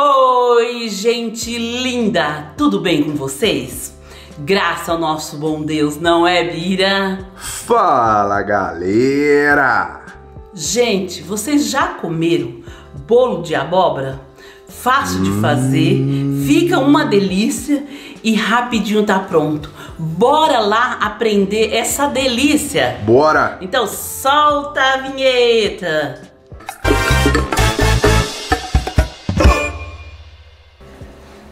Oi, gente linda! Tudo bem com vocês? Graças ao nosso bom Deus, não é, Bira? Fala, galera! Gente, vocês já comeram bolo de abóbora? Fácil de fazer, fica uma delícia e rapidinho tá pronto. Bora lá aprender essa delícia! Bora! Então solta a vinheta!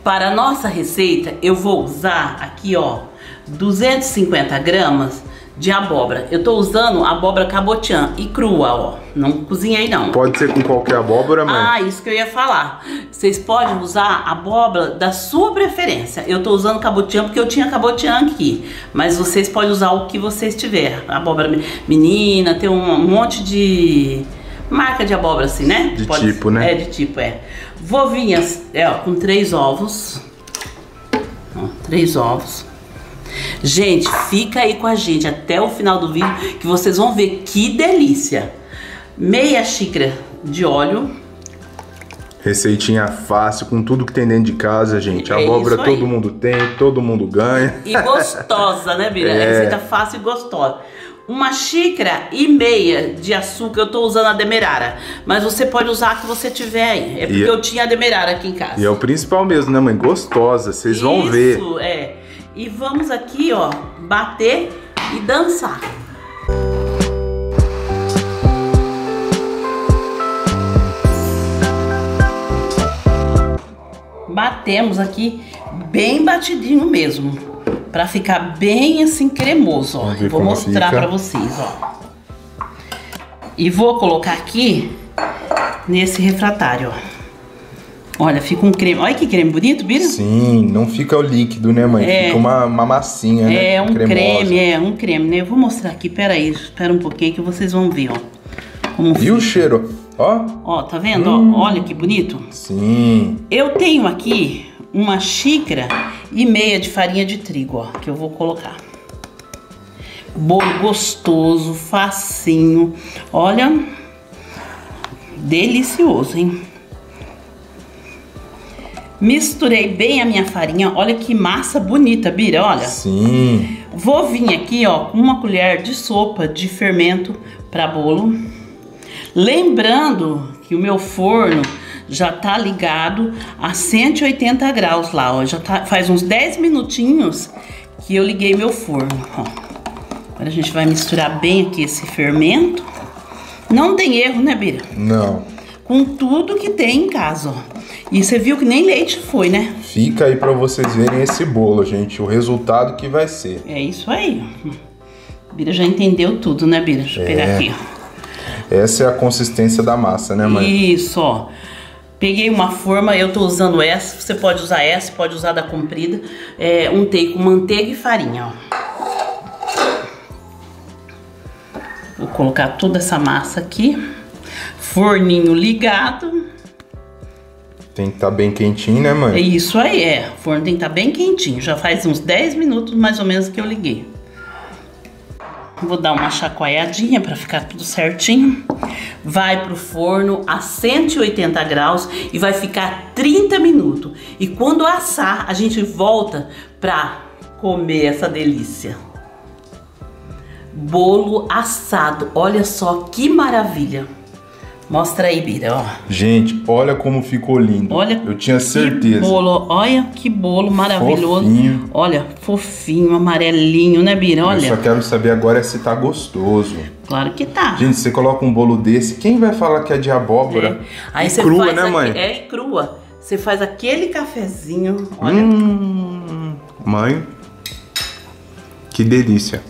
Para a nossa receita, eu vou usar aqui, ó, 250 gramas de abóbora. Eu tô usando abóbora cabotiã e crua, ó. Não cozinhei não. Pode ser com qualquer abóbora, mãe? Ah, isso que eu ia falar. Vocês podem usar abóbora da sua preferência. Eu tô usando cabotiã porque eu tinha cabotiã aqui. Mas vocês podem usar o que vocês tiverem. Abóbora menina, tem um monte de marca de abóbora assim, né? De Pode tipo, né? É, de tipo, é. Vovinhas, é, ó, com três ovos. Ó, três ovos. Gente, fica aí com a gente até o final do vídeo que vocês vão ver que delícia. Meia xícara de óleo. Receitinha fácil, com tudo que tem dentro de casa, gente. É abóbora todo mundo tem, todo mundo ganha. E gostosa, né, Bira? É. Receita fácil e gostosa uma xícara e meia de açúcar, eu tô usando a demerara. Mas você pode usar a que você tiver aí. É porque e eu tinha a demerara aqui em casa. E é o principal mesmo, né, mãe? Gostosa, vocês vão ver. Isso, é. E vamos aqui, ó, bater e dançar. Batemos aqui bem batidinho mesmo. Pra ficar bem assim cremoso, ó. Vou mostrar pra vocês, ó. E vou colocar aqui nesse refratário, ó. Olha, fica um creme. Olha que creme bonito, Bira. Sim, não fica o líquido, né, mãe? É, fica uma, uma massinha, né? É, um Cremosa. creme, é, um creme, né? Eu vou mostrar aqui, pera aí, espera um pouquinho que vocês vão ver, ó. Como e fica. o cheiro? Ó. Ó, tá vendo? Hum. Ó, olha que bonito. Sim. Eu tenho aqui uma xícara e meia de farinha de trigo, ó, que eu vou colocar. Bolo gostoso, facinho. Olha, delicioso, hein? Misturei bem a minha farinha. Olha que massa bonita, Bira, olha. Sim. Vou vir aqui, ó, com uma colher de sopa de fermento para bolo. Lembrando que o meu forno já tá ligado a 180 graus lá, ó. Já tá, faz uns 10 minutinhos que eu liguei meu forno, ó. Agora a gente vai misturar bem aqui esse fermento. Não tem erro, né, Bira? Não. Com tudo que tem em casa, ó. E você viu que nem leite foi, né? Fica aí pra vocês verem esse bolo, gente. O resultado que vai ser. É isso aí. Bira já entendeu tudo, né, Bira? Deixa eu é. pegar aqui, ó. Essa é a consistência da massa, né, mãe? Isso, ó. Peguei uma forma, eu tô usando essa, você pode usar essa, pode usar da comprida. É, untei com manteiga e farinha, ó. Vou colocar toda essa massa aqui. Forninho ligado. Tem que estar tá bem quentinho, né, mãe? É isso aí, é. O forno tem que estar tá bem quentinho. Já faz uns 10 minutos mais ou menos que eu liguei. Vou dar uma chacoalhadinha para ficar tudo certinho. Vai pro forno a 180 graus e vai ficar 30 minutos. E quando assar, a gente volta para comer essa delícia. Bolo assado. Olha só que maravilha. Mostra aí, Bira, ó. Gente, olha como ficou lindo. Olha. Eu tinha certeza. bolo, olha que bolo maravilhoso. Fofinho. Olha, fofinho, amarelinho, né, Bira? Olha. Eu só quero saber agora se tá gostoso. Claro que tá. Gente, você coloca um bolo desse, quem vai falar que é de abóbora? É. Aí você crua, né, mãe? Aqui, é, crua. Você faz aquele cafezinho, olha. Hum, mãe, que delícia.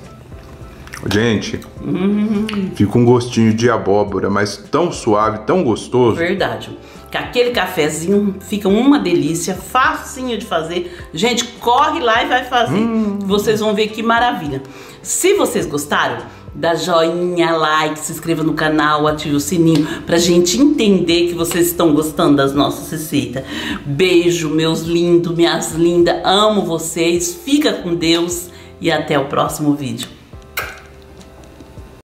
Gente, hum. fica um gostinho de abóbora, mas tão suave, tão gostoso. Verdade. Que aquele cafezinho fica uma delícia, facinho de fazer. Gente, corre lá e vai fazer. Hum. Vocês vão ver que maravilha. Se vocês gostaram, dá joinha, like, se inscreva no canal, ative o sininho pra gente entender que vocês estão gostando das nossas receitas. Beijo, meus lindos, minhas lindas, amo vocês, fica com Deus e até o próximo vídeo.